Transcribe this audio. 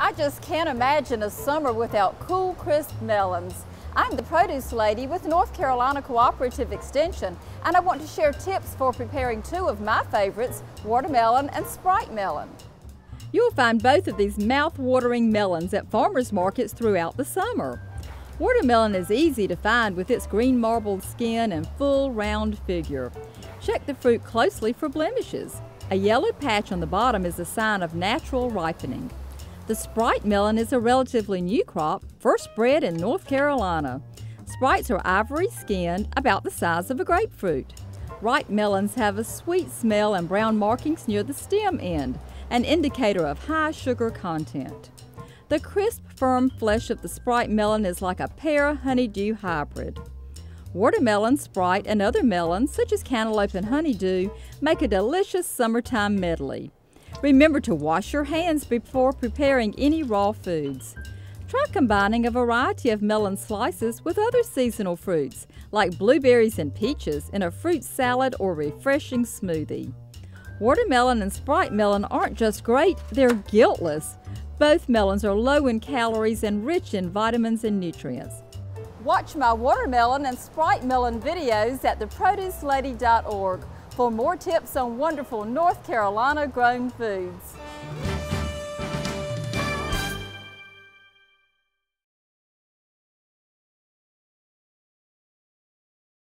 I just can't imagine a summer without cool, crisp melons. I'm the produce lady with North Carolina Cooperative Extension, and I want to share tips for preparing two of my favorites, watermelon and Sprite melon. You'll find both of these mouth-watering melons at farmers markets throughout the summer. Watermelon is easy to find with its green marbled skin and full round figure. Check the fruit closely for blemishes. A yellow patch on the bottom is a sign of natural ripening. The Sprite melon is a relatively new crop, first bred in North Carolina. Sprites are ivory skinned, about the size of a grapefruit. Ripe melons have a sweet smell and brown markings near the stem end, an indicator of high sugar content. The crisp, firm flesh of the Sprite melon is like a pear honeydew hybrid. Watermelon, Sprite, and other melons, such as cantaloupe and honeydew, make a delicious summertime medley. Remember to wash your hands before preparing any raw foods. Try combining a variety of melon slices with other seasonal fruits, like blueberries and peaches, in a fruit salad or refreshing smoothie. Watermelon and Sprite melon aren't just great, they're guiltless. Both melons are low in calories and rich in vitamins and nutrients. Watch my watermelon and Sprite melon videos at theproducelady.org for more tips on wonderful North Carolina grown foods.